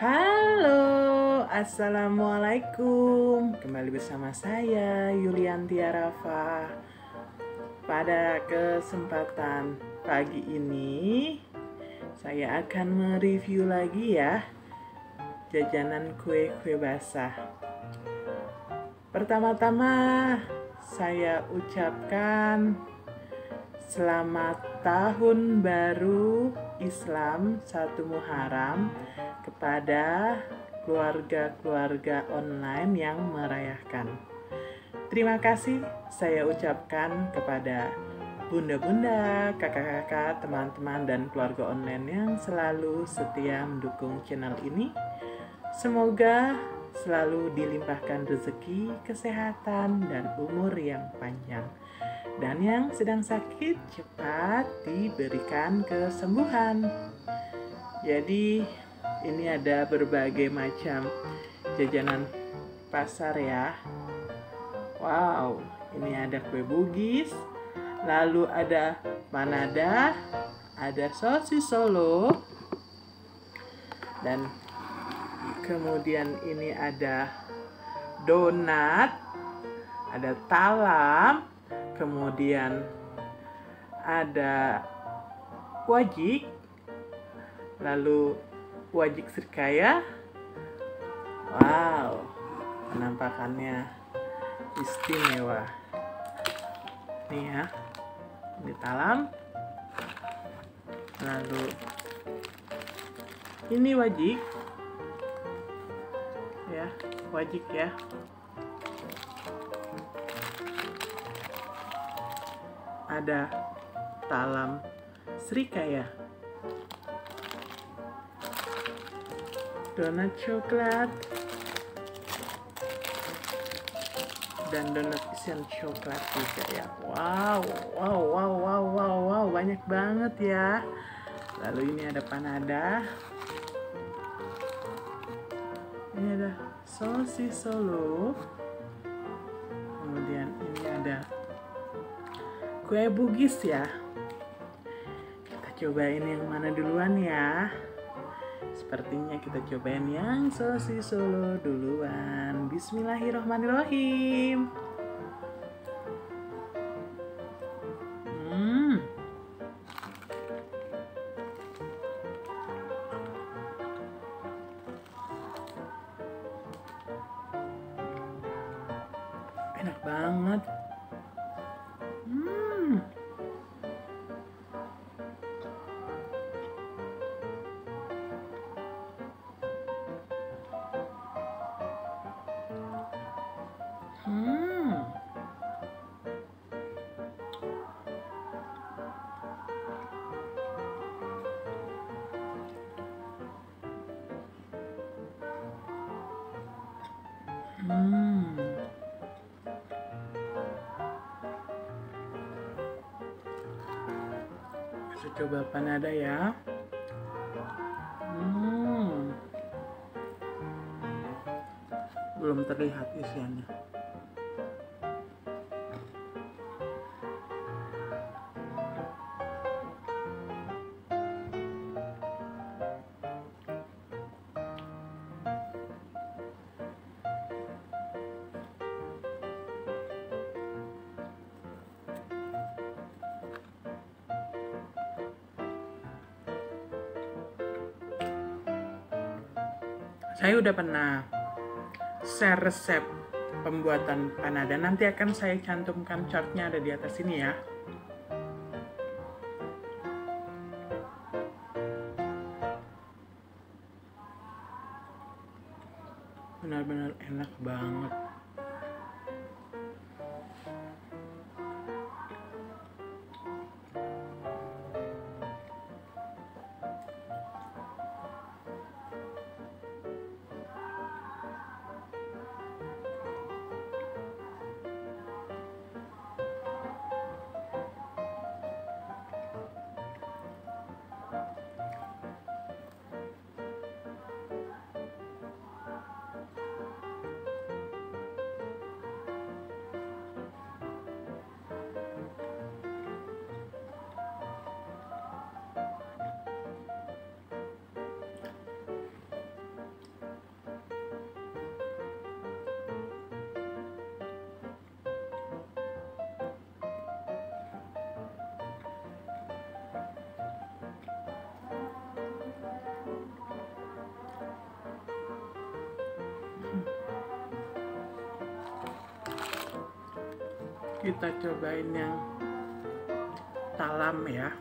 Halo, Assalamualaikum. Kembali bersama saya, Yulianti Arafa. Pada kesempatan pagi ini Saya akan mereview lagi ya Jajanan kue-kue basah. Pertama-tama saya ucapkan Selamat Tahun Baru Islam satu Muharram kepada keluarga-keluarga online yang merayakan. Terima kasih saya ucapkan kepada bunda-bunda, kakak-kakak, teman-teman, dan keluarga online yang selalu setia mendukung channel ini. Semoga selalu dilimpahkan rezeki, kesehatan, dan umur yang panjang. Dan yang sedang sakit cepat diberikan kesembuhan. Jadi, ini ada berbagai macam jajanan pasar ya. Wow, ini ada kue bugis, lalu ada manada, ada sosis solo, dan kemudian ini ada donat, ada talam, kemudian ada wajik, lalu wajik serikaya. Wow, penampakannya istimewa. Nih ya, ini talam. Lalu ini wajik. Ya, wajik ya. Ada talam serikaya. donat coklat. Dan donat isian coklat juga ya. Wow wow wow wow wow wow. Banyak banget ya. Lalu ini ada panada. Ini ada sosis solo. Kemudian ini ada kue bugis ya kita cobain yang mana duluan ya Sepertinya kita cobain yang sosis solo duluan. Bismillahirrohmanirrohim. Hmm. Enak banget. Hmm. Saya coba panada ya. Hmm. Belum terlihat isiannya. Saya udah pernah share resep pembuatan panada. Nanti akan saya cantumkan chartnya ada di atas sini ya. Benar-benar enak banget. Kita cobain yang talam ya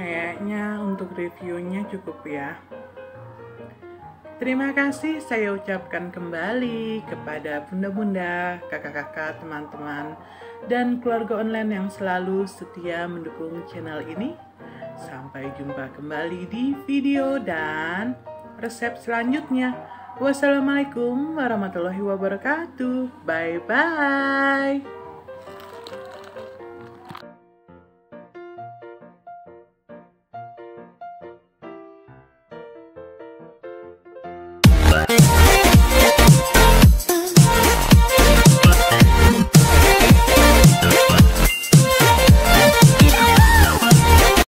Kayaknya untuk reviewnya cukup ya. Terima kasih saya ucapkan kembali kepada bunda-bunda, kakak-kakak, teman-teman, dan keluarga online yang selalu setia mendukung channel ini. Sampai jumpa kembali di video dan resep selanjutnya. Wassalamualaikum warahmatullahi wabarakatuh. Bye-bye.